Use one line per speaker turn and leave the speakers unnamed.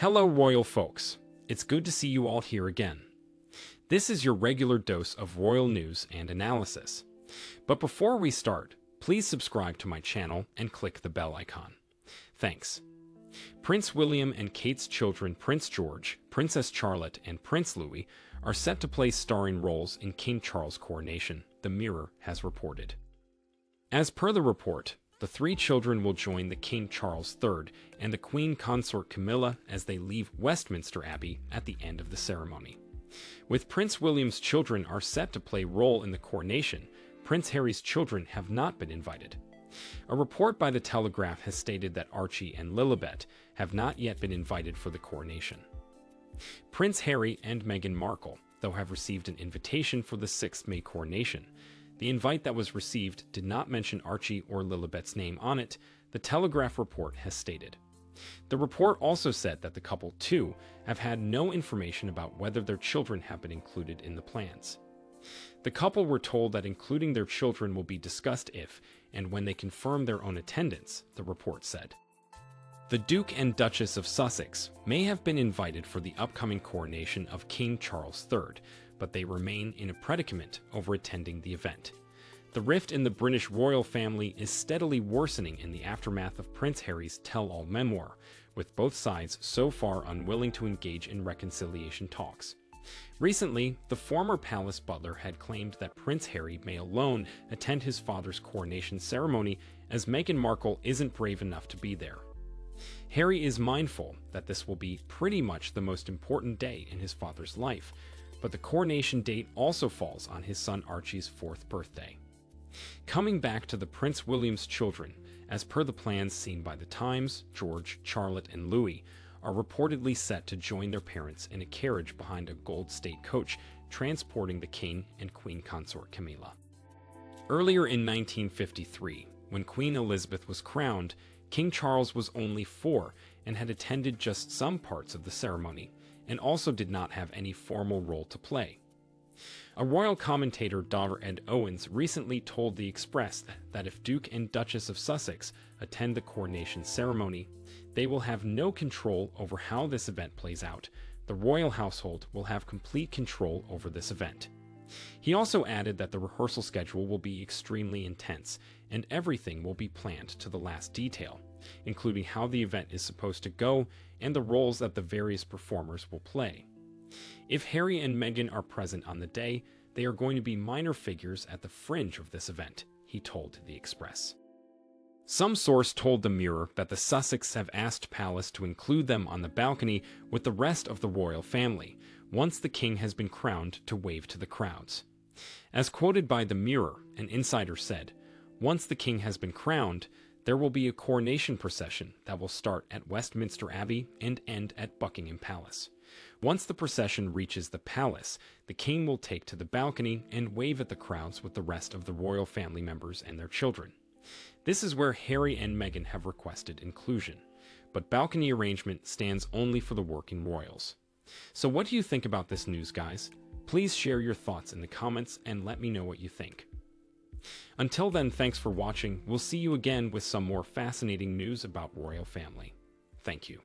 Hello, royal folks. It's good to see you all here again. This is your regular dose of royal news and analysis. But before we start, please subscribe to my channel and click the bell icon. Thanks. Prince William and Kate's children, Prince George, Princess Charlotte, and Prince Louis, are set to play starring roles in King Charles' coronation, The Mirror has reported. As per the report, the three children will join the King Charles III and the Queen Consort Camilla as they leave Westminster Abbey at the end of the ceremony. With Prince William's children are set to play role in the coronation, Prince Harry's children have not been invited. A report by The Telegraph has stated that Archie and Lilibet have not yet been invited for the coronation. Prince Harry and Meghan Markle, though, have received an invitation for the 6th May coronation. The invite that was received did not mention Archie or Lilibet's name on it, the Telegraph report has stated. The report also said that the couple, too, have had no information about whether their children have been included in the plans. The couple were told that including their children will be discussed if and when they confirm their own attendance, the report said. The Duke and Duchess of Sussex may have been invited for the upcoming coronation of King Charles III, but they remain in a predicament over attending the event. The rift in the British royal family is steadily worsening in the aftermath of Prince Harry's tell all memoir, with both sides so far unwilling to engage in reconciliation talks. Recently, the former palace butler had claimed that Prince Harry may alone attend his father's coronation ceremony as Meghan Markle isn't brave enough to be there. Harry is mindful that this will be pretty much the most important day in his father's life, but the coronation date also falls on his son Archie's fourth birthday. Coming back to the Prince William's children, as per the plans seen by the Times, George, Charlotte, and Louis are reportedly set to join their parents in a carriage behind a Gold State coach transporting the King and Queen Consort Camilla. Earlier in 1953, when Queen Elizabeth was crowned, King Charles was only four and had attended just some parts of the ceremony, and also did not have any formal role to play. A royal commentator, Dr. Ed Owens, recently told The Express that if Duke and Duchess of Sussex attend the coronation ceremony, they will have no control over how this event plays out. The royal household will have complete control over this event. He also added that the rehearsal schedule will be extremely intense and everything will be planned to the last detail, including how the event is supposed to go and the roles that the various performers will play. If Harry and Meghan are present on the day, they are going to be minor figures at the fringe of this event, he told The Express. Some source told The Mirror that the Sussex have asked Palace to include them on the balcony with the rest of the royal family, once the king has been crowned to wave to the crowds. As quoted by The Mirror, an insider said, Once the king has been crowned, there will be a coronation procession that will start at Westminster Abbey and end at Buckingham Palace. Once the procession reaches the palace, the king will take to the balcony and wave at the crowds with the rest of the royal family members and their children. This is where Harry and Meghan have requested inclusion, but balcony arrangement stands only for the working royals. So what do you think about this news, guys? Please share your thoughts in the comments and let me know what you think. Until then, thanks for watching. We'll see you again with some more fascinating news about royal family. Thank you.